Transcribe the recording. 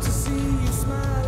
to see you smile.